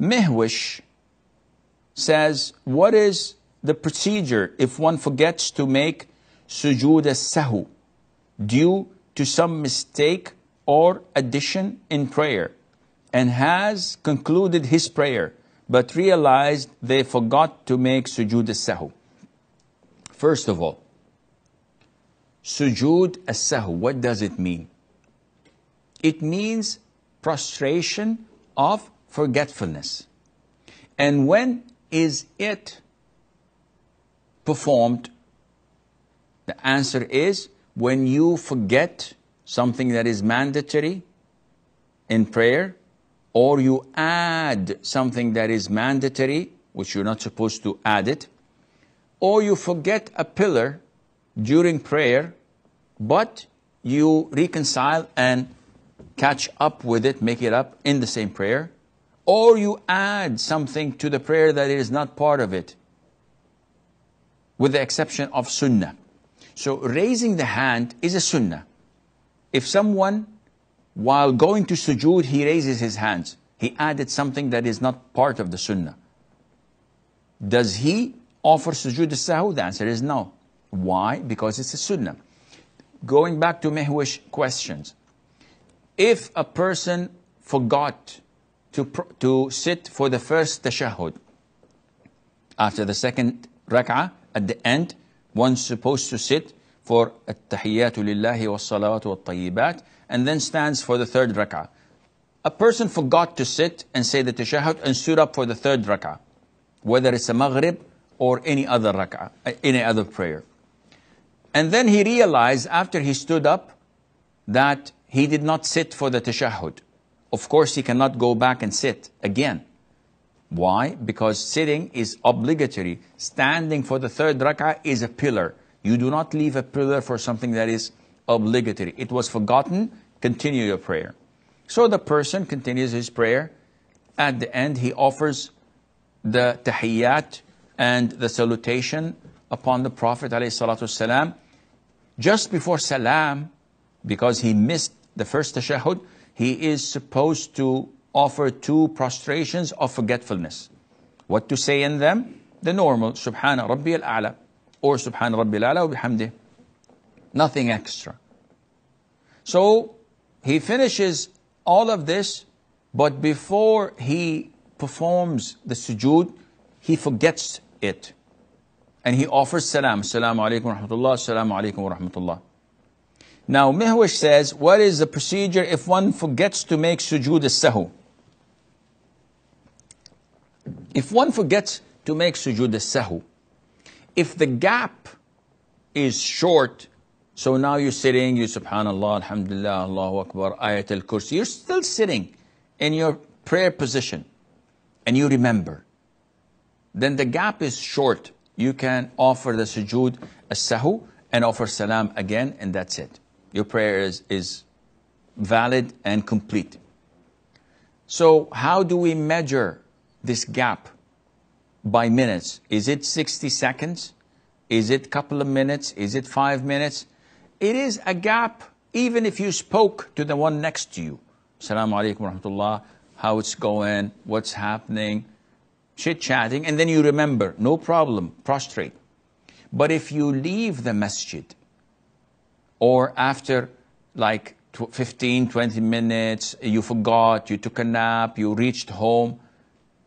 Mehwish says, what is the procedure if one forgets to make sujood as-sahu due to some mistake or addition in prayer and has concluded his prayer but realized they forgot to make sujood as-sahu. First of all, sujood as-sahu, what does it mean? It means prostration of forgetfulness. And when is it performed? The answer is when you forget something that is mandatory in prayer, or you add something that is mandatory, which you're not supposed to add it, or you forget a pillar during prayer, but you reconcile and catch up with it, make it up in the same prayer, or you add something to the prayer that is not part of it, with the exception of sunnah. So raising the hand is a sunnah. If someone, while going to sujood, he raises his hands, he added something that is not part of the sunnah. Does he offer sujood al-sahu? The answer is no. Why? Because it's a sunnah. Going back to Mehwish questions. If a person forgot to, to sit for the first tashahhud, after the second rak'ah, at the end, one's supposed to sit for التحيات لله والصلوات والطيبات and then stands for the third rak'ah. A person forgot to sit and say the tashahhud and stood up for the third rak'ah, whether it's a maghrib or any other rak'ah, any other prayer. And then he realized after he stood up that he did not sit for the tashahhud. Of course, he cannot go back and sit again. Why? Because sitting is obligatory. Standing for the third rak'ah is a pillar. You do not leave a pillar for something that is obligatory. It was forgotten, continue your prayer. So the person continues his prayer. At the end, he offers the tahiyyat and the salutation upon the Prophet ﷺ. Just before salam, because he missed the first tashahhud, he is supposed to offer two prostrations of forgetfulness. What to say in them? The normal, Subhana Rabbi al-A'la, or Subhana Rabbi al-A'la wa bihamdih. Nothing extra. So, he finishes all of this, but before he performs the sujood, he forgets it. And he offers salam. Assalamu alaikum wa rahmatullah. Alaikum wa rahmatullah. Now, Mehwish says, what is the procedure if one forgets to make sujood as-sahu? If one forgets to make sujood as-sahu, if the gap is short, so now you're sitting, you subhanallah, alhamdulillah, Allahu Akbar, ayat al-kursi, you're still sitting in your prayer position and you remember. Then the gap is short. You can offer the sujood as-sahu and offer salam again and that's it. Your prayer is, is valid and complete. So how do we measure this gap by minutes? Is it 60 seconds? Is it a couple of minutes? Is it five minutes? It is a gap even if you spoke to the one next to you. Assalamu alaikum wa rahmatullah. How it's going, what's happening, chit chatting, and then you remember, no problem, prostrate. But if you leave the masjid, or after like 15, 20 minutes, you forgot, you took a nap, you reached home,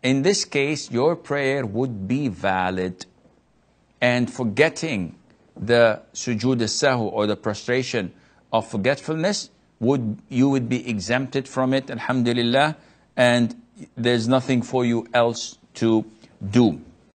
in this case, your prayer would be valid. And forgetting the sujood sahu or the prostration of forgetfulness, would you would be exempted from it, alhamdulillah, and there's nothing for you else to do.